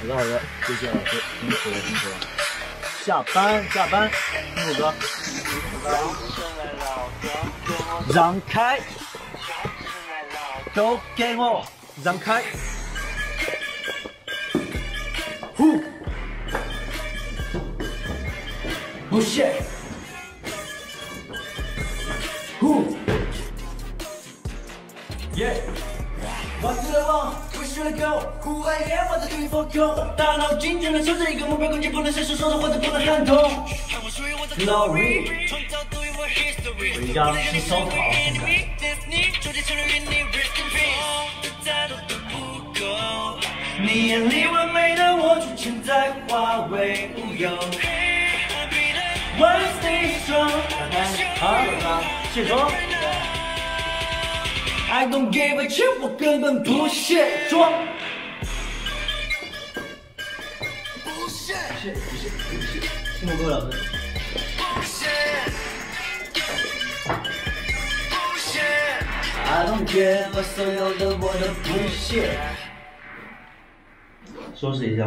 好的好的，谢谢老师，辛苦了辛苦了。下班下班，辛苦哥。让开，都给我让开。呼，不屑。呼，耶。What do I want? Where should I go? Who I am? What do I for go? 大脑紧紧的守着一个目标，攻击不能伸手说的话都不能撼动。Glory，回家吃烧烤。你眼里完美的我，出现在化为乌有。One stay strong，好了，I don't give a shit，我根本不屑装。不屑，不屑，不屑，不屑，辛苦各位老师。不屑，不屑。I don't give，所有的我都不屑。收拾一下。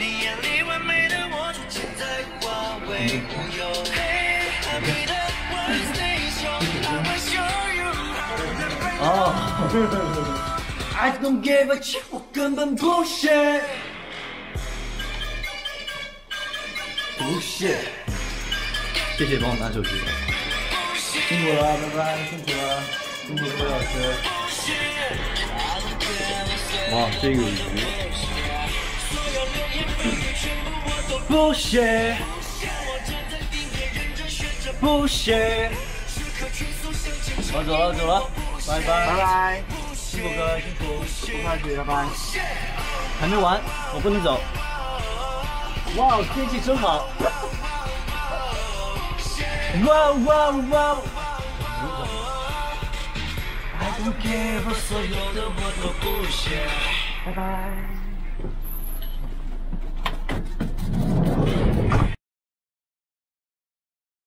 I don't give a shit，我根本不屑，不屑，谢谢帮我拿手机，辛苦了，拜拜，辛苦了，辛苦各位老师。哇，这个鱼，不屑，不屑，我走了，走了。拜拜拜拜，辛苦哥辛苦，不客气，拜拜。还没完，我不能走。哇，天气真好。哇哇哇！拜拜。